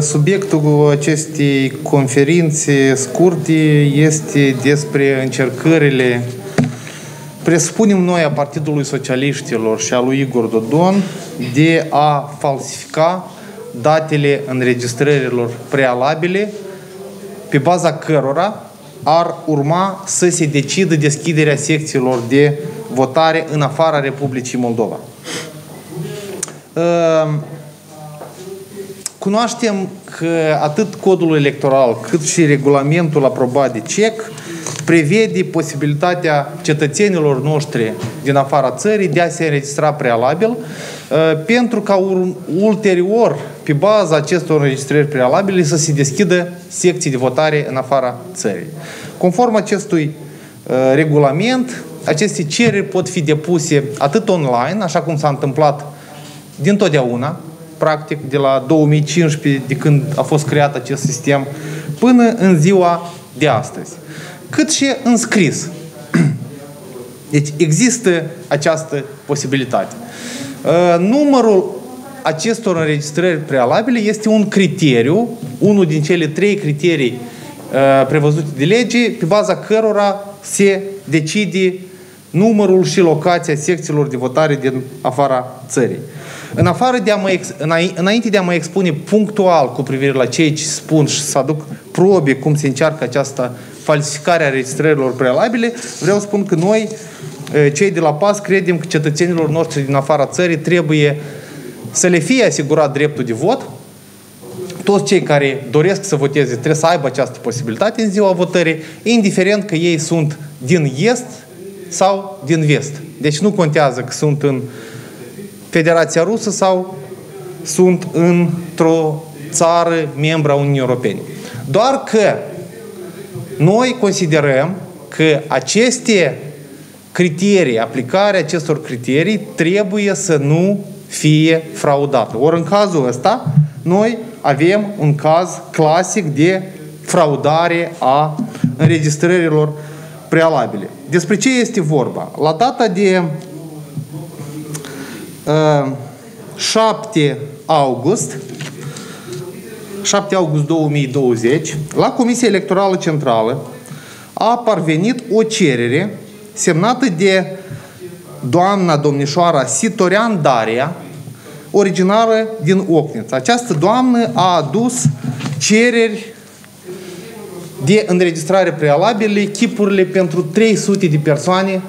Subiectul acestei conferințe scurte este despre încercările, presupunem noi, a Partidului Socialiștilor și a lui Igor Dodon de a falsifica datele înregistrărilor prealabile pe baza cărora ar urma să se decidă deschiderea secțiilor de votare în afara Republicii Moldova. Ehm, cunoaștem că atât codul electoral cât și regulamentul aprobat de CEC prevede posibilitatea cetățenilor noștri din afara țării de a se înregistra prealabil ehm, pentru ca ulterior, pe baza acestor înregistrări prealabile, să se deschidă secții de votare în afara țării. Conform acestui ehm, regulament, aceste cereri pot fi depuse atât online, așa cum s-a întâmplat din totdeauna, practic de la 2015, de când a fost creat acest sistem, până în ziua de astăzi. Cât și înscris. Deci există această posibilitate. Uh, numărul acestor înregistrări prealabile este un criteriu, unul din cele trei criterii uh, prevăzute de lege, pe baza cărora se decide numărul și locația secțiilor de votare din afara țării. În afară de a mă ex, înainte de a mă expune punctual cu privire la ceea ce spun și să aduc probe cum se încearcă această falsificare a registrărilor prealabile, vreau să spun că noi, cei de la PAS, credem că cetățenilor noștri din afara țării trebuie să le fie asigurat dreptul de vot. Toți cei care doresc să voteze trebuie să aibă această posibilitate în ziua votării, indiferent că ei sunt din est sau din vest. Deci nu contează că sunt în Federația Rusă sau sunt într-o țară membra Uniunii Europene. Doar că noi considerăm că aceste criterii, aplicarea acestor criterii trebuie să nu fie fraudată. Ori în cazul ăsta, noi avem un caz clasic de fraudare a înregistrărilor prealabile. Despre ce este vorba? La data de 7 august 7 august 2020 la Comisia Electorală Centrală a parvenit o cerere semnată de doamna domnișoara Sitorean Daria, originară din Ocnița. Această doamnă a adus cereri de înregistrare prealabile, chipurile pentru 300 de persoane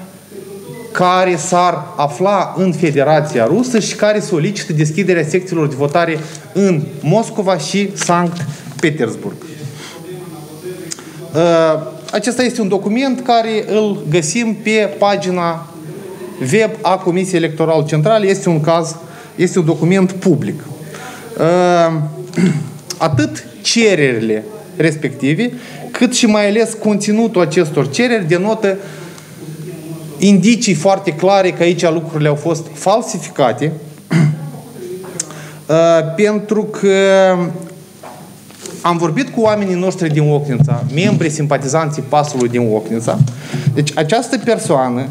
care s-ar afla în Federația Rusă și care solicită deschiderea secțiilor de votare în Moscova și Sankt Petersburg. Uh, acesta este un document care îl găsim pe pagina web a Comisiei Electorale Centrale. Este un caz, este un document public. Uh, atât cererile respective, cât și mai ales conținutul acestor cereri denotă indicii foarte clare că aici lucrurile au fost falsificate uh, pentru că am vorbit cu oamenii noștri din Ocnița, membri simpatizanții pasului din Ocnița. Deci această persoană,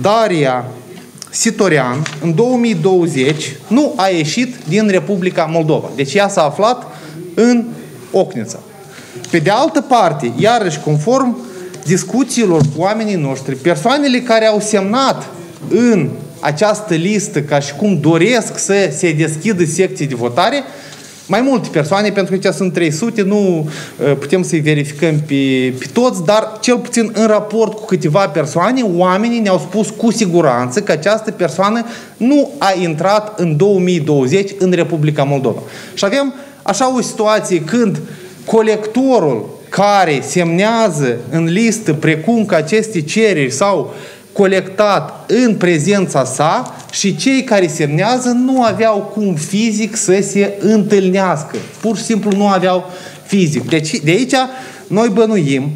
Daria Sitorean, în 2020 nu a ieșit din Republica Moldova. Deci ea s-a aflat în Ocnița. Pe de altă parte, iarăși conform discuțiilor cu oamenii noștri, persoanele care au semnat în această listă ca și cum doresc să se deschidă secții de votare, mai multe persoane, pentru că sunt 300, nu uh, putem să-i verificăm pe, pe toți, dar cel puțin în raport cu câteva persoane, oamenii ne-au spus cu siguranță că această persoană nu a intrat în 2020 în Republica Moldova. Și avem așa o situație când colectorul care semnează în listă precum că aceste cereri s-au colectat în prezența sa și cei care semnează nu aveau cum fizic să se întâlnească. Pur și simplu nu aveau fizic. Deci de aici noi bănuim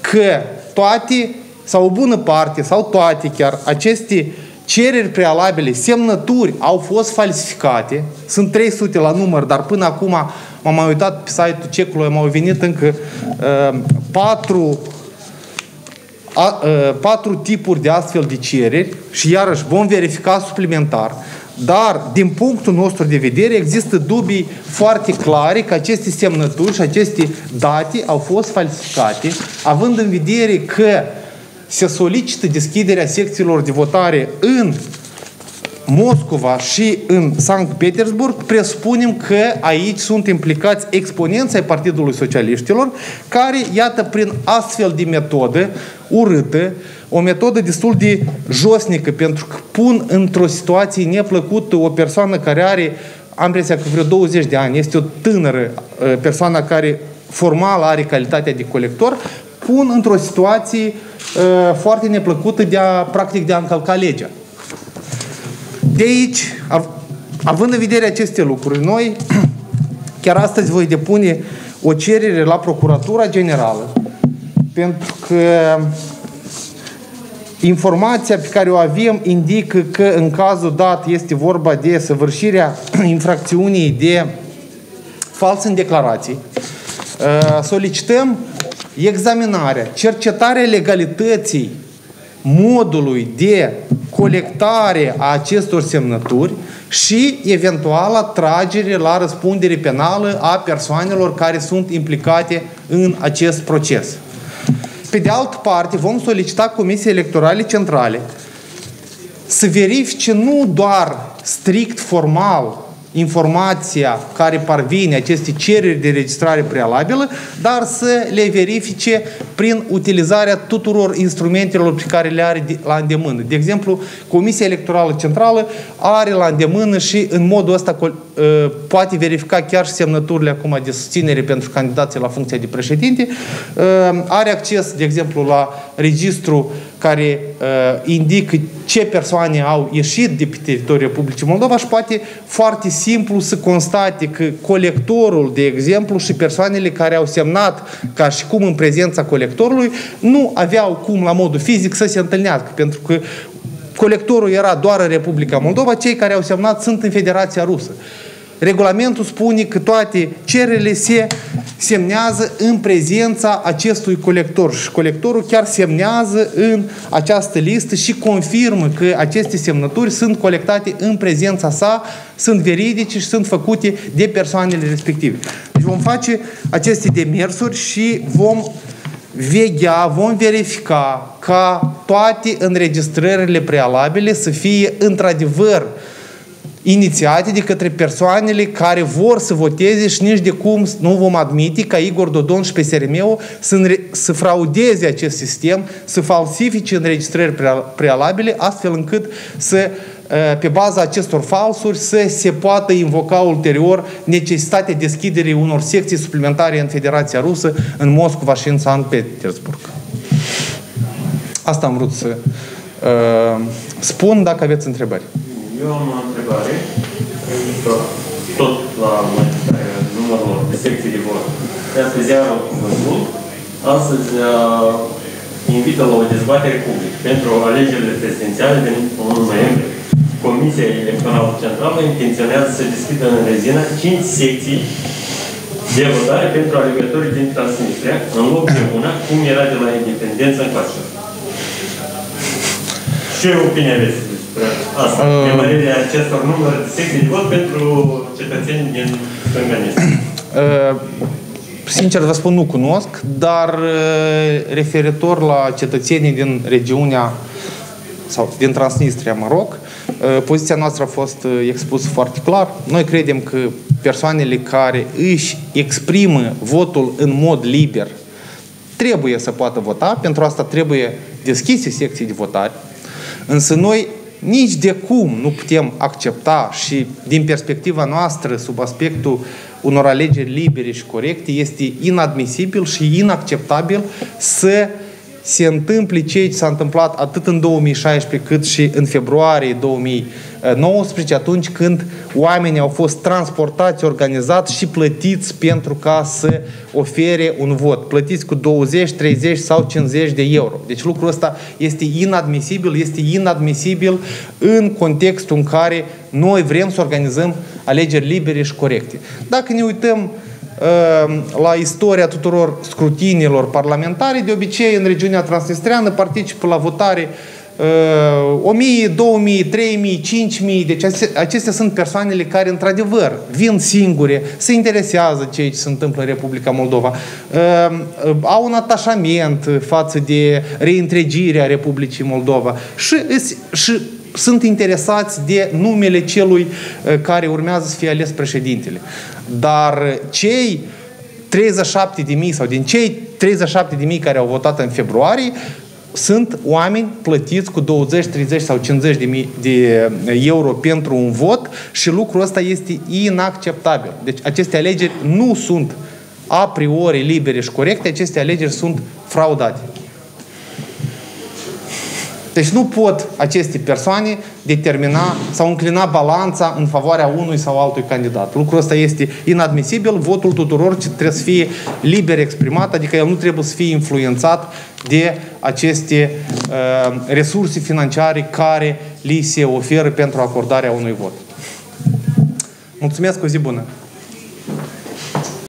că toate sau o bună parte sau toate chiar aceste cereri prealabile, semnături au fost falsificate, sunt 300 la număr, dar până acum m-am mai uitat pe site-ul cecului, m-au venit încă uh, patru, a, uh, patru tipuri de astfel de cereri și iarăși vom verifica suplimentar. Dar, din punctul nostru de vedere, există dubii foarte clare că aceste semnături și aceste date au fost falsificate, având în vedere că se solicită deschiderea secțiilor de votare în Moscova și în Sankt Petersburg, presupunem că aici sunt implicați exponenții Partidului Socialiștilor, care, iată, prin astfel de metodă urâtă, o metodă destul de josnică, pentru că pun într-o situație neplăcută o persoană care are, am impresia că vreo 20 de ani, este o tânără uh, persoană care formal are calitatea de colector, pun într-o situație uh, foarte neplăcută de a, practic, de a încălca legea. De aici, având în vedere aceste lucruri, noi chiar astăzi voi depune o cerere la Procuratura Generală pentru că informația pe care o avem indică că în cazul dat este vorba de săvârșirea infracțiunii de fals în declarații. Uh, solicităm examinarea, cercetarea legalității modului de colectare a acestor semnături și eventuala tragere la răspundere penală a persoanelor care sunt implicate în acest proces. Pe de altă parte, vom solicita Comisiei Electorale Centrale să verifice nu doar strict formal informația care parvine, aceste cereri de registrare prealabilă, dar să le verifice prin utilizarea tuturor instrumentelor pe care le are la îndemână. De exemplu, Comisia Electorală Centrală are la îndemână și în modul ăsta ă, poate verifica chiar și semnăturile acum de susținere pentru candidații la funcția de președinte, ă, are acces, de exemplu, la registru care uh, indică ce persoane au ieșit de pe teritoriul Republicii Moldova și poate foarte simplu să constate că colectorul, de exemplu, și persoanele care au semnat ca și cum în prezența colectorului nu aveau cum la modul fizic să se întâlnească, pentru că colectorul era doar în Republica Moldova, cei care au semnat sunt în Federația Rusă. Regulamentul spune că toate cererile se semnează în prezența acestui colector și colectorul chiar semnează în această listă și confirmă că aceste semnături sunt colectate în prezența sa, sunt veridice și sunt făcute de persoanele respective. Deci vom face aceste demersuri și vom veghea, vom verifica ca toate înregistrările prealabile să fie într-adevăr uh, inițiate de către persoanele care vor să voteze și nici de cum nu vom admite ca Igor Dodon și PSRM să, să fraudeze acest sistem, să falsifice înregistrări prealabile, astfel încât să ă, pe baza acestor falsuri să se poată invoca ulterior necesitatea deschiderii unor secții suplimentare în Federația Rusă, în Moscova și în Sankt Petersburg. Asta am vrut să uh, spun dacă aveți întrebări. Eu am o întrebare, tot la numărul de secții de vot. Iată ziarul Cuvântul, astăzi uh, invită la o dezbatere publică pentru alegerile prezidențiale din 1 noiembrie. Comisia Electorală Centrală intenționează să deschidă în rezină 5 secții de votare pentru alegătorii din Transnistria, în loc de una, cum era de la independență în clașă. Ce opinie aveți? Asta, uh, acestor număr de secții de vot pentru cetățenii din stânga uh, Sincer vă spun, nu cunosc, dar uh, referitor la cetățenii din regiunea sau din Transnistria, mă rog, uh, poziția noastră a fost expusă foarte clar. Noi credem că persoanele care își exprimă votul în mod liber trebuie să poată vota, pentru asta trebuie deschise secții de votare, însă noi nici de cum nu putem accepta și din perspectiva noastră, sub aspectul unor alegeri libere și corecte, este inadmisibil și inacceptabil să se întâmple ce s-a întâmplat atât în 2016 cât și în februarie 2019, atunci când oamenii au fost transportați, organizați și plătiți pentru ca să ofere un vot. Plătiți cu 20, 30 sau 50 de euro. Deci lucrul ăsta este inadmisibil, este inadmisibil în contextul în care noi vrem să organizăm alegeri libere și corecte. Dacă ne uităm uh, Ehm, la istoria tuturor scrutinilor parlamentare. De obicei, în regiunea transnistreană participă la votare 1000, 2000, 3000, 5000, deci acestea sunt persoanele care într-adevăr vin singure, se interesează ceea ce se întâmplă în Republica Moldova, uh, au un atașament față de reîntregirea Republicii Moldova și, și sunt interesați de numele celui uh, care urmează să fie ales președintele. Dar cei 37 de mii sau din cei 37 de mii care au votat în februarie, sunt oameni plătiți cu 20, 30 sau 50 de, mii de euro pentru un vot și lucrul ăsta este inacceptabil. Deci aceste alegeri nu sunt a priori libere și corecte, aceste alegeri sunt fraudate. Deci nu pot aceste persoane determina sau înclina balanța în favoarea unui sau altui candidat. Lucrul ăsta este inadmisibil. Votul tuturor trebuie să fie liber exprimat, adică el nu trebuie să fie influențat de aceste uh, resurse financiare care li se oferă pentru acordarea unui vot. Mulțumesc, o zi bună!